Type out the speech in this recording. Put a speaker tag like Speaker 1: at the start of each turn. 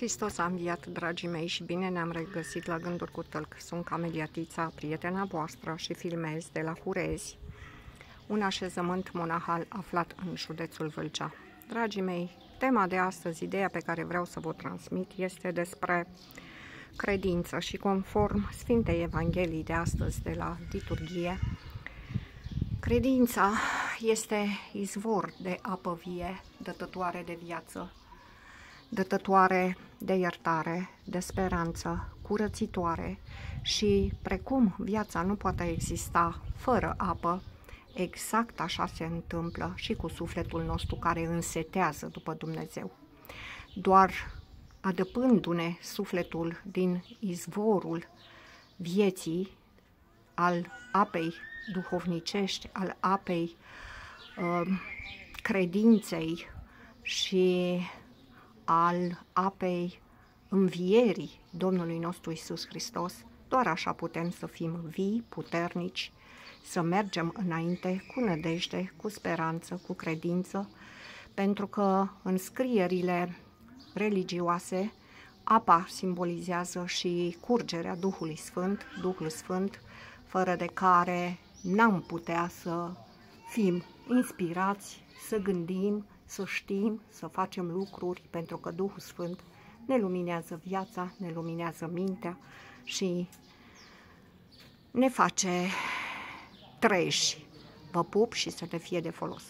Speaker 1: Hristos a înviat, dragii mei, și bine ne-am regăsit la Gânduri cu Tălc. Sunt Camelia Tița, prietena voastră și filmez de la Hurezi, un așezământ monahal aflat în județul Vâlcea. Dragii mei, tema de astăzi, ideea pe care vreau să vă transmit, este despre credință și conform Sfintei Evangheliei de astăzi de la liturghie, credința este izvor de apă vie, dătătoare de viață, dătătoare de iertare, de speranță, curățitoare și precum viața nu poate exista fără apă, exact așa se întâmplă și cu sufletul nostru care însetează după Dumnezeu. Doar adăpându-ne sufletul din izvorul vieții, al apei duhovnicești, al apei uh, credinței și al apei învierii Domnului nostru Isus Hristos, doar așa putem să fim vii, puternici, să mergem înainte cu nădejde, cu speranță, cu credință, pentru că în scrierile religioase apa simbolizează și curgerea Duhului Sfânt, Duhul Sfânt, fără de care n-am putea să fim inspirați, să gândim, să știm, să facem lucruri, pentru că Duhul Sfânt ne luminează viața, ne luminează mintea și ne face treji. Vă pup și să ne fie de folos!